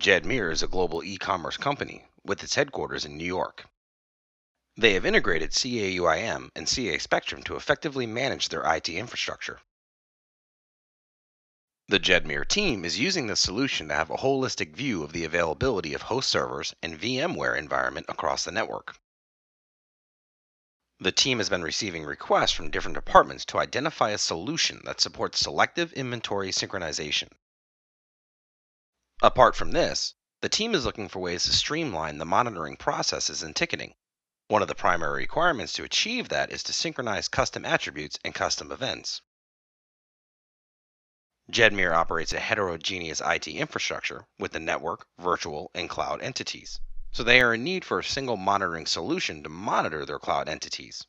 Jedmir is a global e-commerce company with its headquarters in New York. They have integrated CA-UIM and CA Spectrum to effectively manage their IT infrastructure. The Jedmir team is using this solution to have a holistic view of the availability of host servers and VMware environment across the network. The team has been receiving requests from different departments to identify a solution that supports selective inventory synchronization. Apart from this, the team is looking for ways to streamline the monitoring processes and ticketing. One of the primary requirements to achieve that is to synchronize custom attributes and custom events. Jedmir operates a heterogeneous IT infrastructure with the network, virtual, and cloud entities, so they are in need for a single monitoring solution to monitor their cloud entities.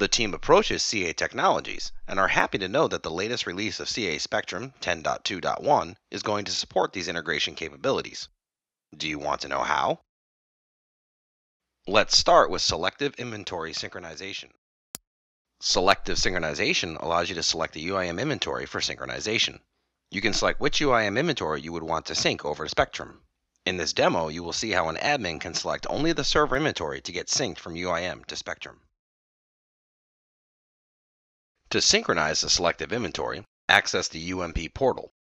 The team approaches CA Technologies and are happy to know that the latest release of CA Spectrum 10.2.1 is going to support these integration capabilities. Do you want to know how? Let's start with selective inventory synchronization. Selective synchronization allows you to select the UIM inventory for synchronization. You can select which UIM inventory you would want to sync over to Spectrum. In this demo, you will see how an admin can select only the server inventory to get synced from UIM to Spectrum. To synchronize the selective inventory, access the UMP portal.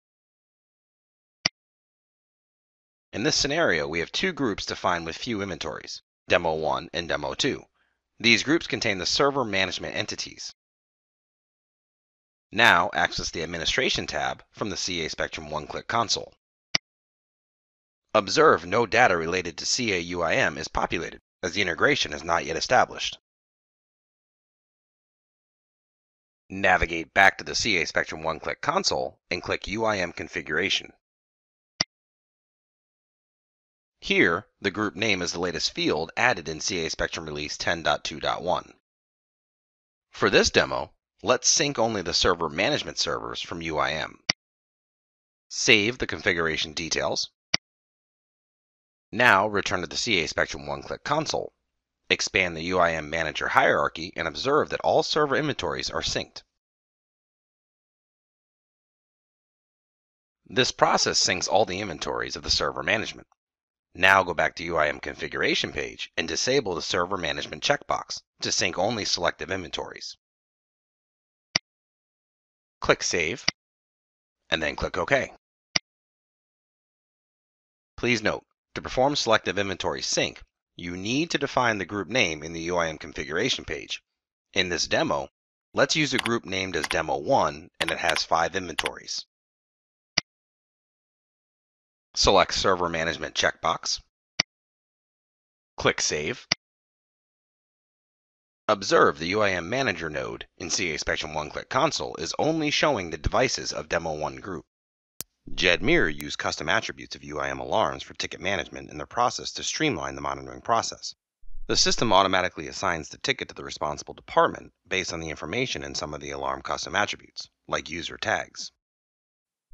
In this scenario, we have two groups defined with few inventories, Demo 1 and Demo 2. These groups contain the server management entities. Now access the Administration tab from the CA Spectrum one-click console. Observe no data related to CA UIM is populated, as the integration is not yet established. Navigate back to the CA Spectrum one-click console and click UIM Configuration. Here, the group name is the latest field added in CA Spectrum Release 10.2.1. For this demo, let's sync only the server management servers from UIM. Save the configuration details. Now return to the CA Spectrum one-click console. Expand the UIM manager hierarchy and observe that all server inventories are synced. This process syncs all the inventories of the server management. Now go back to UIM configuration page and disable the server management checkbox to sync only selective inventories. Click Save, and then click OK. Please note, to perform selective inventory sync, you need to define the group name in the UIM configuration page. In this demo, let's use a group named as Demo 1 and it has five inventories. Select Server Management checkbox. Click Save. Observe the UIM Manager node in CA Spectrum one-click console is only showing the devices of Demo 1 group. Jedmir used custom attributes of UIM alarms for ticket management in their process to streamline the monitoring process. The system automatically assigns the ticket to the responsible department based on the information in some of the alarm custom attributes, like user tags.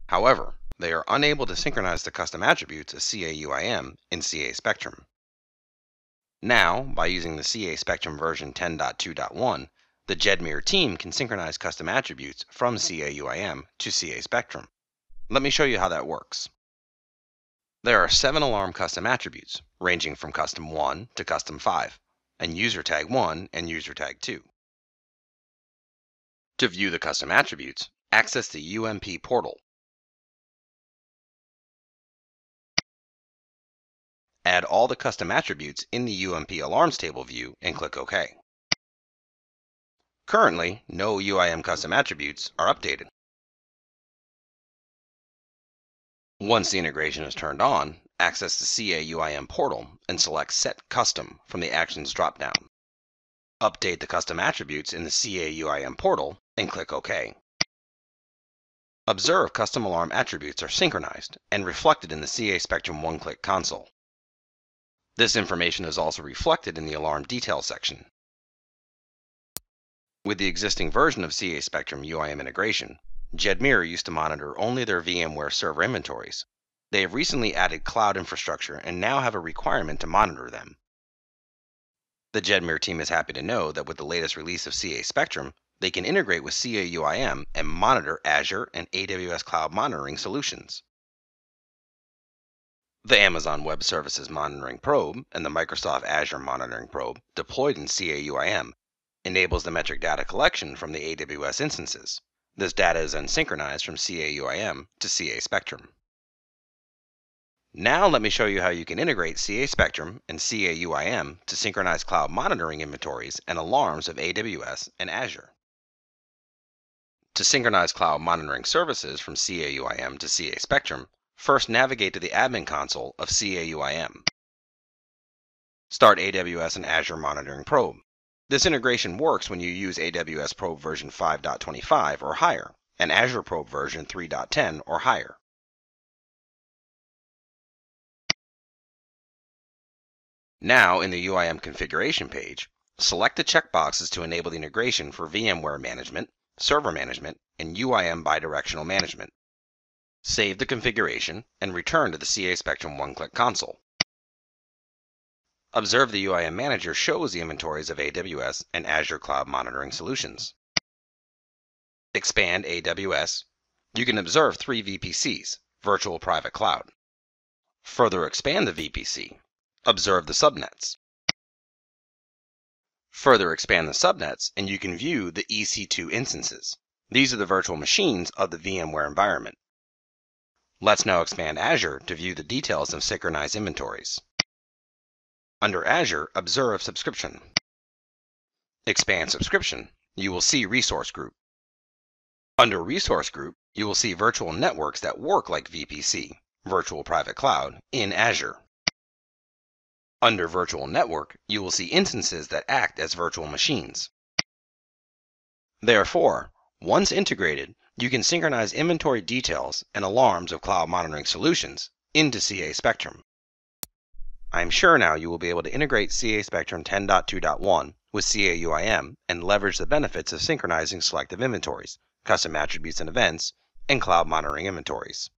However, they are unable to synchronize the custom attributes of CA-UIM in CA Spectrum. Now, by using the CA Spectrum version 10.2.1, the Jedmir team can synchronize custom attributes from CA-UIM to CA Spectrum. Let me show you how that works. There are seven alarm custom attributes, ranging from custom 1 to custom 5, and user tag 1 and user tag 2. To view the custom attributes, access the UMP portal Add all the custom attributes in the UMP Alarms table view and click OK. Currently, no UIM custom attributes are updated. Once the integration is turned on, access the CA UIM portal and select Set Custom from the Actions dropdown. Update the custom attributes in the CA UIM portal and click OK. Observe custom alarm attributes are synchronized and reflected in the CA Spectrum one-click console. This information is also reflected in the alarm detail section. With the existing version of CA Spectrum UIM integration, Jedmir used to monitor only their VMware server inventories. They have recently added cloud infrastructure and now have a requirement to monitor them. The Jedmir team is happy to know that with the latest release of CA Spectrum, they can integrate with CA UIM and monitor Azure and AWS cloud monitoring solutions. The Amazon Web Services Monitoring Probe and the Microsoft Azure Monitoring Probe, deployed in CAUIM, enables the metric data collection from the AWS instances. This data is then synchronized from CAUIM to CA Spectrum. Now let me show you how you can integrate CA Spectrum and CAUIM to synchronize cloud monitoring inventories and alarms of AWS and Azure. To synchronize cloud monitoring services from CAUIM to CA Spectrum, first navigate to the admin console of CAUIM. Start AWS and Azure Monitoring Probe. This integration works when you use AWS Probe version 5.25 or higher and Azure Probe version 3.10 or higher. Now, in the UIM configuration page, select the checkboxes to enable the integration for VMware management, server management, and UIM bidirectional management. Save the configuration and return to the CA Spectrum one-click console. Observe the UIM Manager shows the inventories of AWS and Azure Cloud Monitoring Solutions. Expand AWS. You can observe three VPCs, Virtual Private Cloud. Further expand the VPC. Observe the subnets. Further expand the subnets and you can view the EC2 instances. These are the virtual machines of the VMware environment. Let's now expand Azure to view the details of synchronized inventories. Under Azure, observe Subscription. Expand Subscription, you will see Resource Group. Under Resource Group, you will see virtual networks that work like VPC, Virtual Private Cloud, in Azure. Under Virtual Network, you will see instances that act as virtual machines. Therefore, once integrated, you can synchronize inventory details and alarms of cloud monitoring solutions into CA Spectrum. I am sure now you will be able to integrate CA Spectrum 10.2.1 with CAUIM and leverage the benefits of synchronizing selective inventories, custom attributes and events, and cloud monitoring inventories.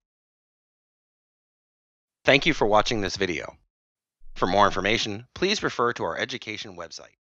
Thank you for watching this video. For more information, please refer to our education website.